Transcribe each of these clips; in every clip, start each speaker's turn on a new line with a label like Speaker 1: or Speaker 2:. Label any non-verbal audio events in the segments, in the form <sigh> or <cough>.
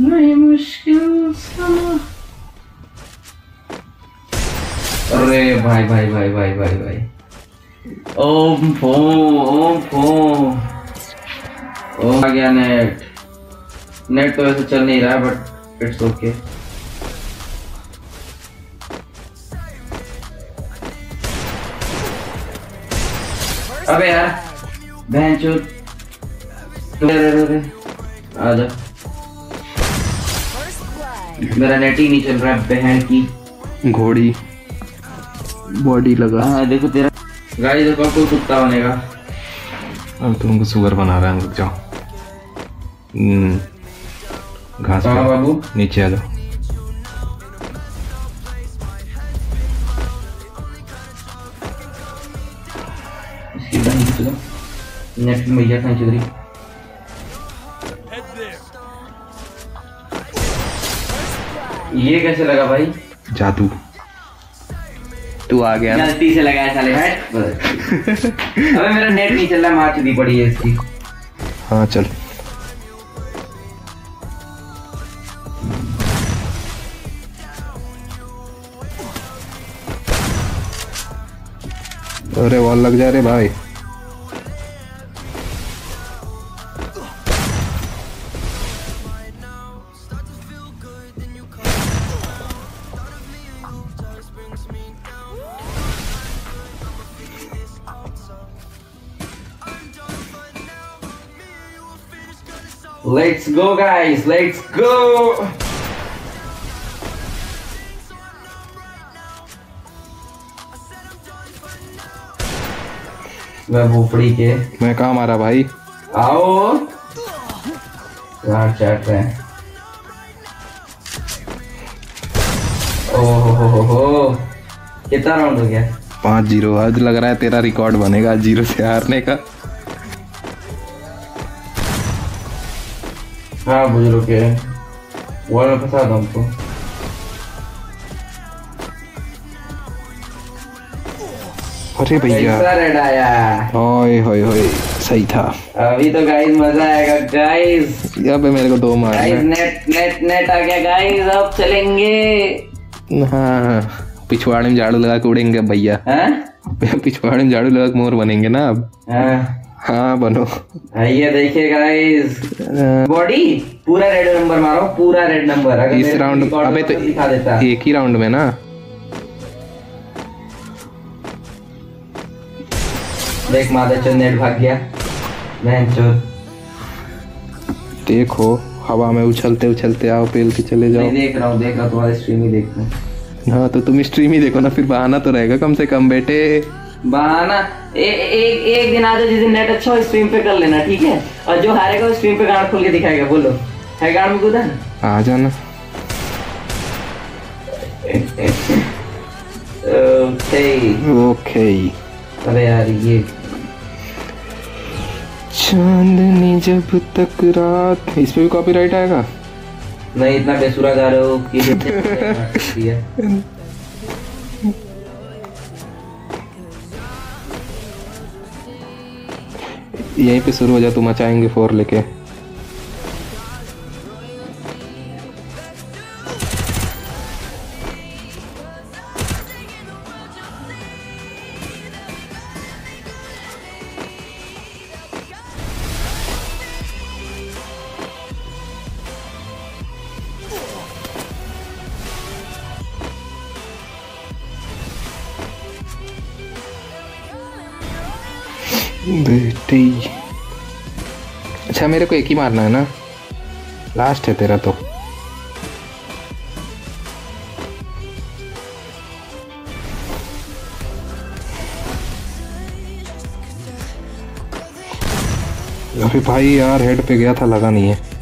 Speaker 1: नहीं मुश्किल अरे भाई भाई भाई भाई भाई भाई ओम फो ओम फो ओ आ गया नेट नेट तो वैसे चल नहीं रहा बट इट्स ओके अबे यार बहन अरे आ जा मेरा नेट ही नहीं चल रहा है बहन की।
Speaker 2: घोड़ी। बॉडी लगा।
Speaker 1: हाँ देखो तेरा गाड़ी देखो कोई कुत्ता बनेगा।
Speaker 2: अब तुमको सुअर बना रहा है रुक जाओ। हम्म, घास
Speaker 1: हाँ बाबू।
Speaker 2: नीचे आ जाओ।
Speaker 1: नेट की मैया कहाँ चल रही ये कैसे लगा भाई?
Speaker 2: जादू। तू आ गया।
Speaker 1: गलती से लगाया साले हट <laughs> अबे मेरा नेट नहीं चल रहा मार चुदी पड़ी है इसकी।
Speaker 2: हाँ चल। अरे वॉल लग जा रहे भाई।
Speaker 1: Let's go guys, let's go! मैं भोपड़ी के।
Speaker 2: मैं कहा मारा भाई?
Speaker 1: आओ। यार चैट रहे हैं। ओहो हो हो हो कितना राउंड हो गया?
Speaker 2: पाँच ज़ीरो। आज लग रहा है तेरा रिकॉर्ड बनेगा ज़ीरो से हारने का।
Speaker 1: हाँ बुज़ुर्ग के वॉल में फंसा दो हमको।
Speaker 2: अरे भैया।
Speaker 1: रेड आया?
Speaker 2: ओए होए होए सही था।
Speaker 1: अभी तो गाइस मज़ा आएगा। गाइस
Speaker 2: यहाँ पे मेरे को दो मार
Speaker 1: गाइस नेट नेट नेट आ गया। गाइस अब चलेंगे।
Speaker 2: हाँ पिछवाड़े में झाड़ू लगा के उड़ेंगे भैया।
Speaker 1: हाँ?
Speaker 2: पिछवाड़े में झाड़ू लगा के मोर बनेंगे ना अब।
Speaker 1: हाँ।
Speaker 2: हाँ बनो।
Speaker 1: आइए देखिए गाइस बॉडी पूरा रेड नंबर मारो पूरा रेड नंबर अगर
Speaker 2: इस राउंड अबे तो
Speaker 1: दिखा देता।
Speaker 2: एक ही राउंड में ना।
Speaker 1: देख माता चंद नेट भाग गया।
Speaker 2: देखो हवा में उछलते उछलते आओ पेल के चले जाओ।
Speaker 1: नहीं देख रहा हूँ देख रहा हूँ तुम्हारी स्ट्रीम ही देख रहा हूँ।
Speaker 2: हाँ तो तुम स्ट्रीम ही देखो ना फिर बहाना तो रहेगा कम से कम बेटे।
Speaker 1: बहाना? ए, एक एक दिन आ जाओ जिस दिन नेट अच्छा हो स्ट्रीम पे कर लेना ठीक है? और जो हारेगा स्ट्रीम पे गाड़ खोल के दिखाएगा बोलो। है गाड़ में कूदा
Speaker 2: आ जाना।
Speaker 1: ओके
Speaker 2: ओके
Speaker 1: अरे यार ये
Speaker 2: चांदनी जब तक रात इस पे भी कॉपीराइट आएगा?
Speaker 1: नहीं इतना बेसुरा गा रहे हो कि <laughs>
Speaker 2: यहीं पे शुरू हो जाए तुम मचाएँगे फोर लेके। बेटी। अच्छा मेरे को एक ही मारना है ना? लास्ट है तेरा तो। अभी भाई यार हेड पे गया था, लगा नहीं है।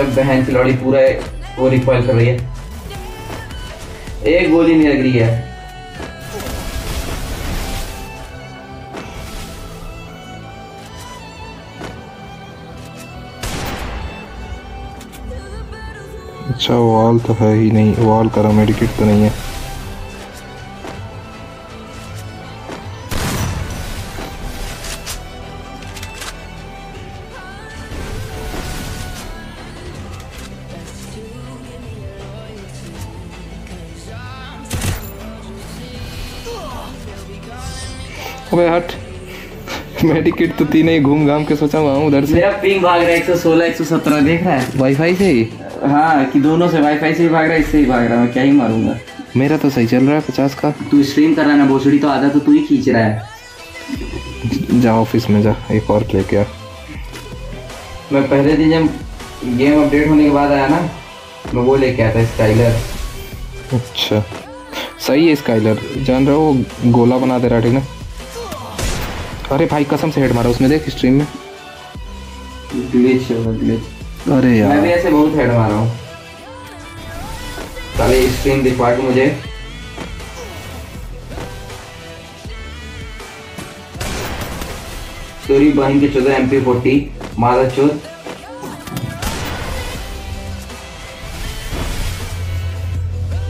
Speaker 1: अरे बहन खिलाड़ी पूरा वो रिकॉइल कर रही है। एक गोली नहीं लग रही है।
Speaker 2: अच्छा वॉल तो है ही नहीं वॉल करा मेडिकेट तो नहीं है। अबे हट मेडिकेट तो तीन ही घूम घाम के सोचा हुआ हूँ उधर से।
Speaker 1: मेरा पिंग भाग रहा है एक सौ सोलह एक सौ सत्रह देख रहा है?
Speaker 2: वाईफाई से ही?
Speaker 1: हाँ कि दोनों से वाईफाई से ही भाग रहा है इससे ही भाग रहा है मैं क्या ही मारूँगा?
Speaker 2: मेरा तो सही चल रहा है पचास का।
Speaker 1: तू स्ट्रीम कर रहा है ना भोसड़ी तो आधा तो तू ही खींच रहा है।
Speaker 2: जा ऑफ़िस में जा एक और लेके आ।
Speaker 1: मैं पहले दिन जब गेम अपडेट होने के बाद आया ना मैं वो लेके आया था स्काइलर
Speaker 2: अच्छा। सही है स्काइलर जान रहे हो गोला बना दे रहा है, ठीक ना? अरे भाई कसम से हेड मारा उसमें देख स्ट्रीम में।
Speaker 1: ग्लिच ग्लिच
Speaker 2: अरे
Speaker 1: मैं भी ऐसे बहुत हेड मारा हूँ। साले स्क्रीन दिखवा के मुझे। तेरी बहन के चौदह एम पी फोर्टी मादा चौथ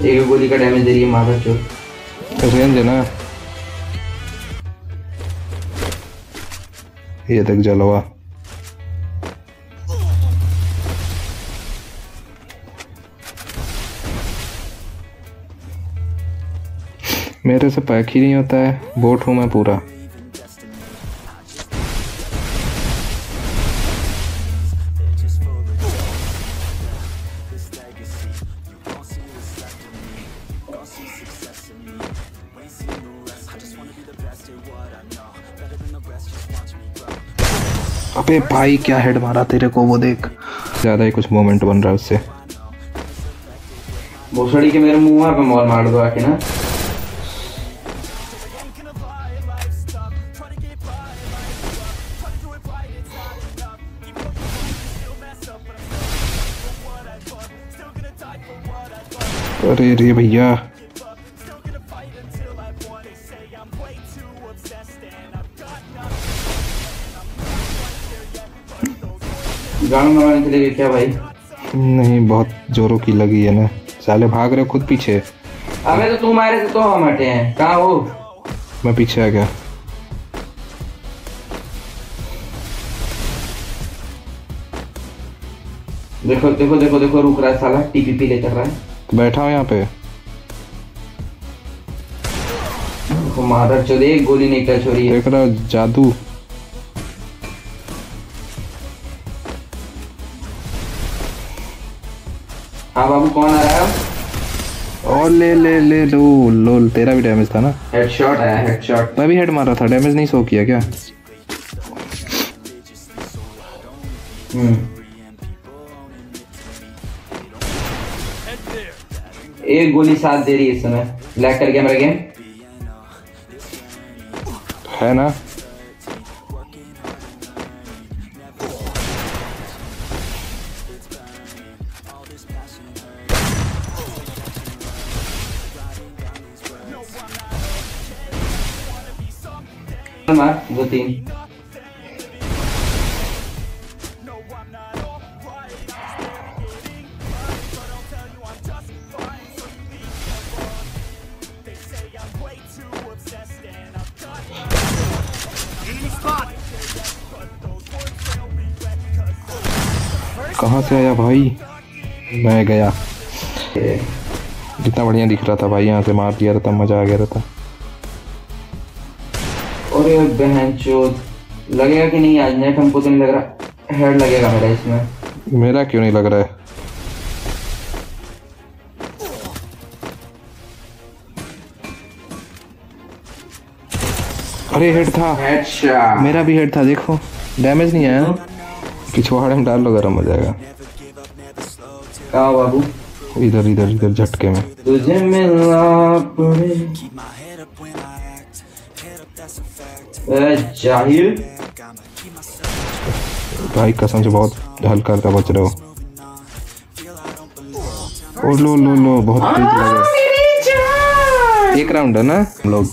Speaker 1: एक गोली का डैमेज दे रही है मादा चौथ
Speaker 2: रेंज देख जलवा। मेरे से पैक ही नहीं होता है बोट हूँ मैं पूरा। अबे भाई क्या हेड मारा तेरे को वो देख। ज़्यादा ही कुछ मोमेंट बन रहा है उससे।
Speaker 1: भोसड़ी के मेरे मुँह पे मॉल मार दो आके ना।
Speaker 2: अरे रे भैया।
Speaker 1: गाँव में चले गए क्या भाई?
Speaker 2: नहीं बहुत जोरों की लगी है ना। साले भाग रहे खुद पीछे।
Speaker 1: अबे तो तुम थे तो हम हटे हैं। कहाँ हो?
Speaker 2: मैं पीछे आ गया।
Speaker 1: देखो देखो देखो देखो रुक रहा है साला टीपीपी ले कर रहा है।
Speaker 2: तो बैठा हूँ यहाँ पे।
Speaker 1: देखो मादर चौदह एक गोली नहीं टच हो। रही है
Speaker 2: देख रहा जादू। ले ले ले लो लोल तेरा भी डैमेज था ना।
Speaker 1: हेडशॉट आया हेडशॉट
Speaker 2: मैं भी हेड मारा था डैमेज नहीं शो किया क्या?
Speaker 1: हम्म। एक गोली साथ दे रही है इस समय। लैग कर गया मेरा गेम
Speaker 2: है ना?
Speaker 1: मार दो तीन
Speaker 2: कहाँ से आया भाई? मैं गया। कितना बढ़िया दिख रहा था भाई, यहाँ से मार दिया रहता मज़ा आ गया रहता
Speaker 1: अरे बहन चोद लगेगा कि नहीं? आज नेट हमको तो नहीं लग रहा हेड लगेगा मेरा इसमें।
Speaker 2: मेरा क्यों नहीं लग रहा है? अरे हेड था।
Speaker 1: हेडशॉट
Speaker 2: मेरा भी हेड था देखो। डैमेज नहीं आया। पिछवाड़े में डाल लो गरम हो जाएगा।
Speaker 1: कहा बाबू।
Speaker 2: इधर इधर इधर झटके में।
Speaker 1: तुझे मिलना पड़े। ए, ज़ाहिर।
Speaker 2: भाई कसम से बहुत हल्का हल्का बच रहे हो। ओ लो लो लो बहुत तेज लग रहा है। एक राउंड है ना हम लोग.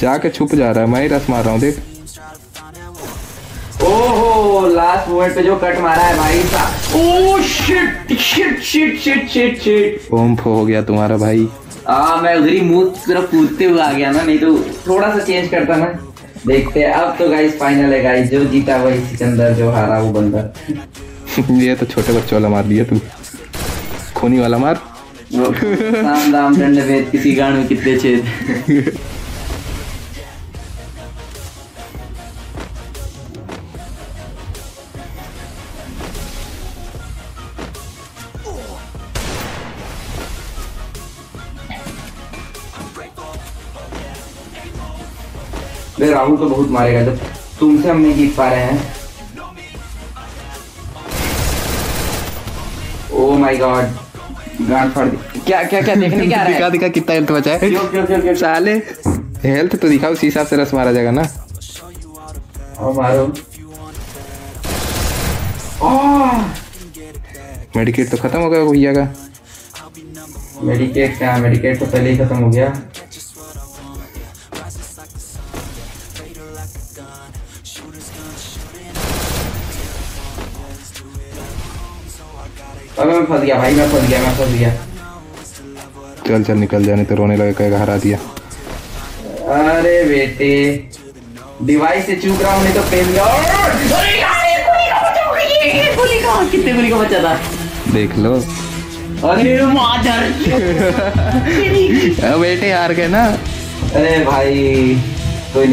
Speaker 2: जाके छुप जा रहा है मैं ही रस मार रहा हूँ देख।
Speaker 1: ओहो लास्ट मोमेंट पे जो कट मारा है भाई ओ shit shit shit shit shit shit
Speaker 2: oomph हो गया तुम्हारा भाई।
Speaker 1: आ मैं उधर ही मुँह तरफ़ कूदते हुए आ गया ना नहीं तो थोड़ा सा चेंज करता ना देखते हैं अब तो गाइस फाइनल है गाइस जो जीता वही सिकंदर जो हारा वो बंदर <laughs>
Speaker 2: ये तो छोटे बच्चों वाला मार दिया तू। खूनी वाला मार।
Speaker 1: साम दाम दंड भेद किसी गांड में कितने छेद। <laughs>
Speaker 3: बे राहुल तो बहुत मारेगा जब तुमसे हम नहीं जीत पा रहे हैं। ओ माय गॉड गांड फाड़ दी। क्या क्या क्या देखने क्या रहा है?
Speaker 2: दिखा दिखा कितना हेल्थ बचा है।
Speaker 1: क्यों क्यों क्यों क्यों
Speaker 2: साले हेल्थ तो दिखा उसी हिसाब से रस मारा जाएगा ना।
Speaker 1: और मारो।
Speaker 2: मेडिकेट तो खत्म हो गया भैया का।
Speaker 1: मेडिकेट क्या? मेडिकेट तो पहले ही खत्म हो गया। फंस गया भाई मैं फंस गया मैं फंस गया।
Speaker 2: चल चल निकल जाने तो रोने लगे कहेगा हरा दिया।
Speaker 1: अरे बेटे डिवाइस से चूक रहा हूँ नहीं तो पेन अरे यार, एक का बचा, एक गोली का कितने गोली का बचा था?
Speaker 2: देख लो।
Speaker 1: अरे <laughs> मादर। <laughs>
Speaker 2: अब बेटे हार गए ना।
Speaker 1: अरे भाई कोई नहीं।